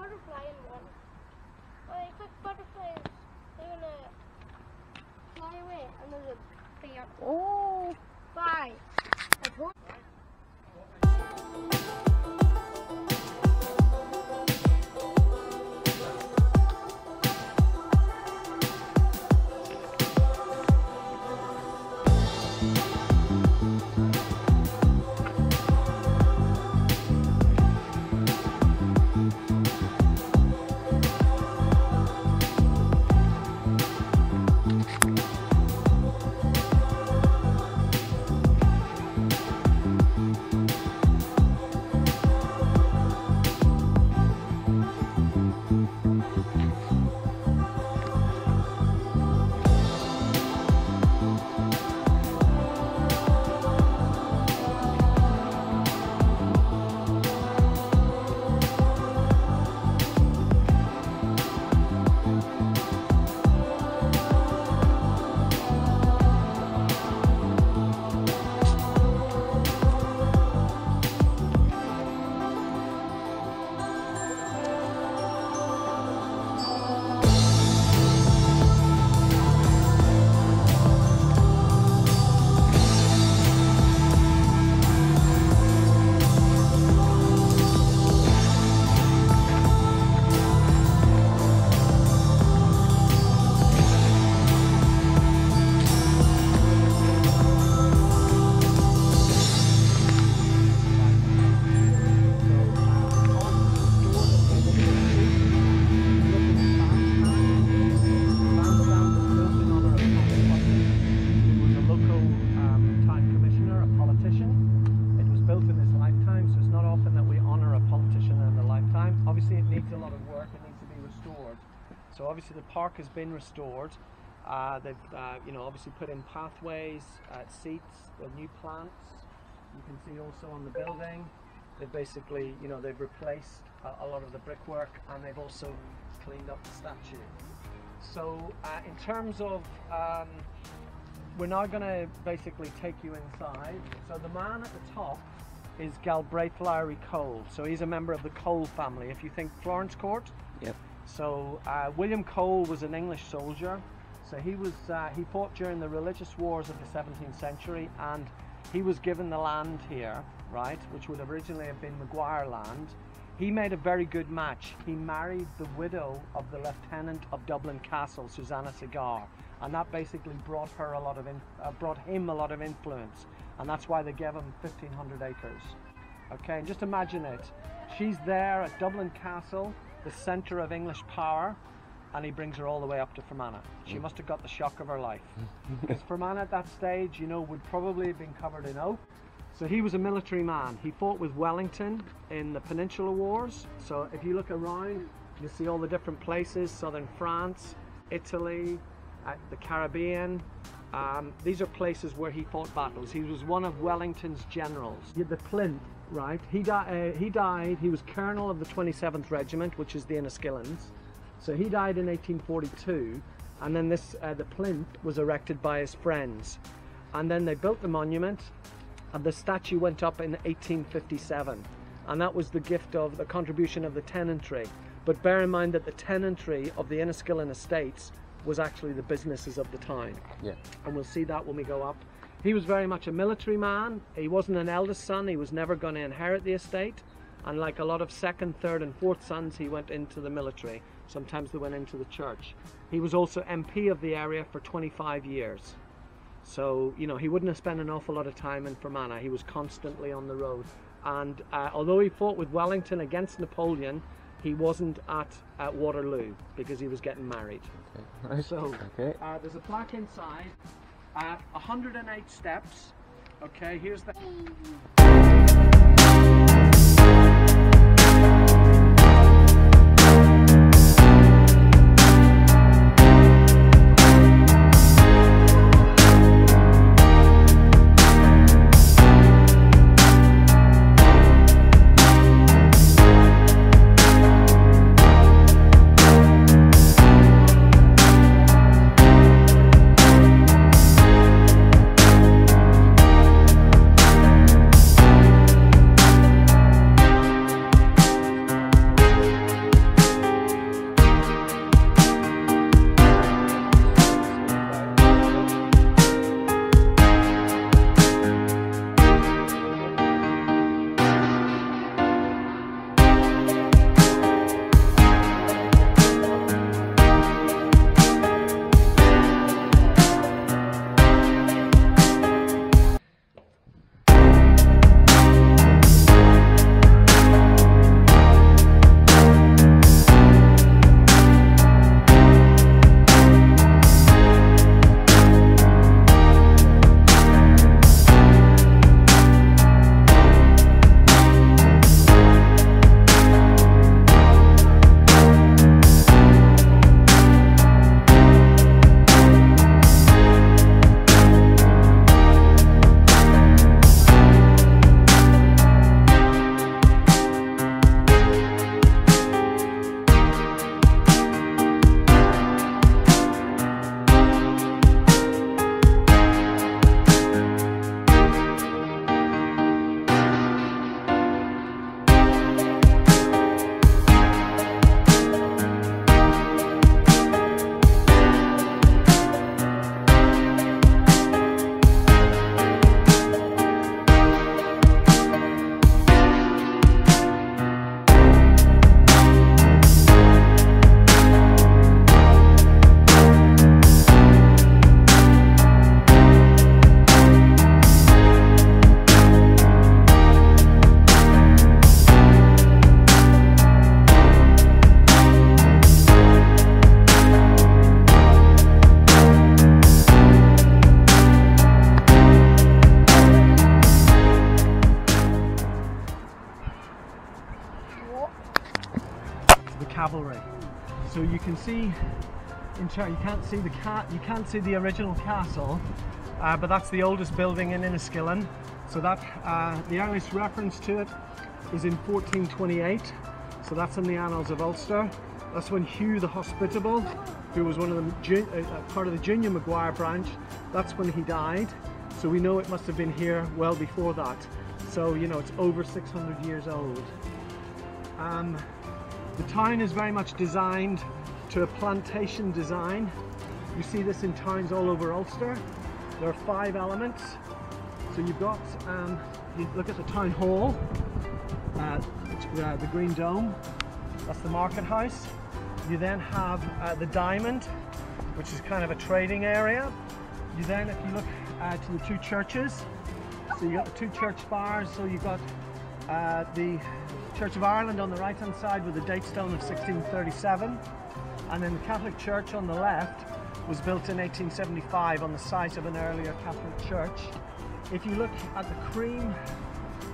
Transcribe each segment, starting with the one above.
butterfly in one. Oh, it's like butterflies. They're gonna fly away, and there's a thing up. Oh, Bye. So obviously, the park has been restored. Uh, they've, uh, you know, obviously put in pathways, uh, seats, new plants. You can see also on the building, they've basically, you know, they've replaced a, lot of the brickwork and they've also cleaned up the statue. So, uh, in terms of um, we're now going to basically take you inside. So the man at the top is Galbraith Lowry Cole. So he's a member of the Cole family. If you think Florence Court. So uh, William Cole was an English soldier. So he was uh, he fought during the religious wars of the 17th century, and he was given the land here, right, which would originally have been Maguire land. He made a very good match. He married the widow of the lieutenant of Dublin Castle, Susanna Cigar, and that basically brought her a lot of uh, brought him a lot of influence, and that's why they gave him 1,500 acres. Okay, and just imagine it. She's there at Dublin Castle, the centre of English power, and he brings her all the way up to Fermanagh. She must have got the shock of her life. Because Fermanagh at that stage, you know, would probably have been covered in oak. So he was a military man. He fought with Wellington in the Peninsular Wars. So if you look around, you see all the different places southern France, Italy, uh, the Caribbean. Um, these are places where he fought battles. He was one of Wellington's generals. He the plinth, right? He, di- uh, he died, he was colonel of the 27th Regiment, which is the Enniskillens. So he died in 1842, and then this uh, the plinth was erected by his friends, and then they built the monument, and the statue went up in 1857, and that was the gift of the contribution of the tenantry. But bear in mind that the tenantry of the Enniskillen estates was actually the businesses of the time. Yeah. and we'll see that when we go up. He was very much a military man. He wasn't an eldest son. He was never going to inherit the estate. And like a lot of second, third, and fourth sons, he went into the military. Sometimes they went into the church. He was also MP of the area for 25 years. So, you know, he wouldn't have spent an awful lot of time in Fermanagh. He was constantly on the road. And uh, although he fought with Wellington against Napoleon, he wasn't at, at Waterloo because he was getting married. Okay. Right. So Okay. uh, there's a plaque inside. Uh, 108 steps. Okay, here's the. Can see in you can't see the cat you can't see the original castle, uh, but that's the oldest building in Enniskillen. So that uh, the earliest reference to it is in 1428. So that's in the Annals of Ulster. That's when Hugh the Hospitable, who was one of the uh, uh, part of the Junior Maguire branch, that's when he died. So we know it must have been here well before that. So you know it's over 600 years old. Um, the town is very much designed to a plantation design. You see this in towns all over Ulster. There are five elements. So you've got, um, you look at the town hall, uh, uh, the green dome, that's the market house. You then have uh, the diamond, which is kind of a trading area. You then, if you look uh, to the two churches, so you've got two church spires, so you've got uh, the Church of Ireland on the right hand side with the date stone of 1637, and then the Catholic Church on the left was built in 1875 on the site of an earlier Catholic church. If you look at the cream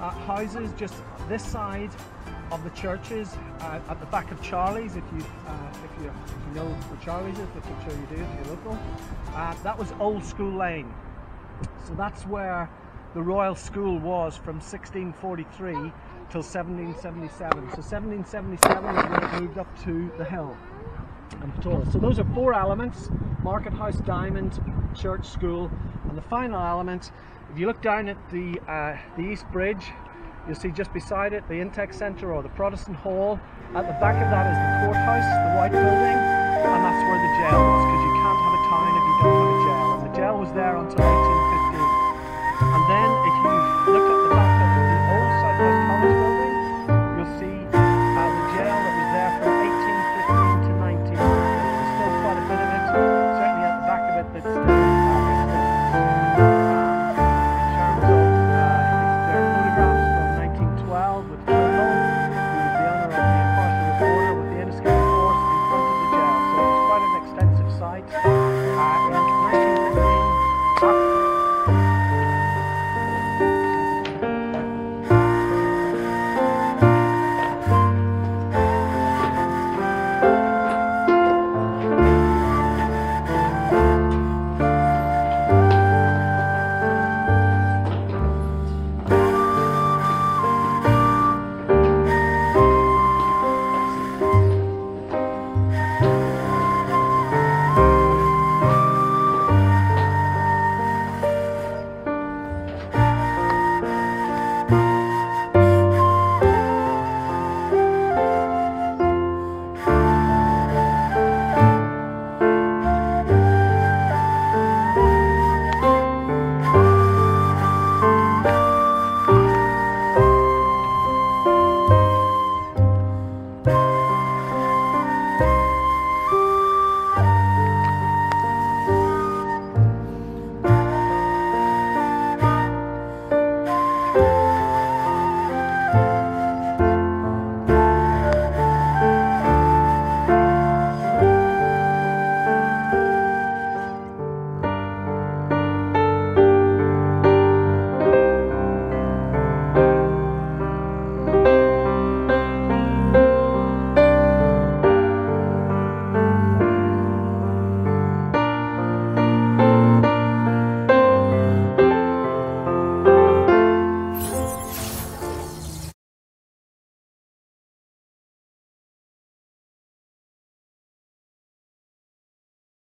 uh, houses just this side of the churches uh, at the back of Charlie's if you uh, if you if you know where Charlie's is which I'm sure you do if you're local uh, that was Old School Lane so that's where the Royal School was from 1643 till 1777 so 1777 is when it moved up to the hill and Portora. So those are four elements: market house, diamond, church, school, and the final element. If you look down at the uh, the East Bridge, you'll see just beside it the Intech Centre or the Protestant Hall. At the back of that is the courthouse, the white building, and that's where the jail was. Because you can't have a town if you don't have a jail. And the jail was there until like.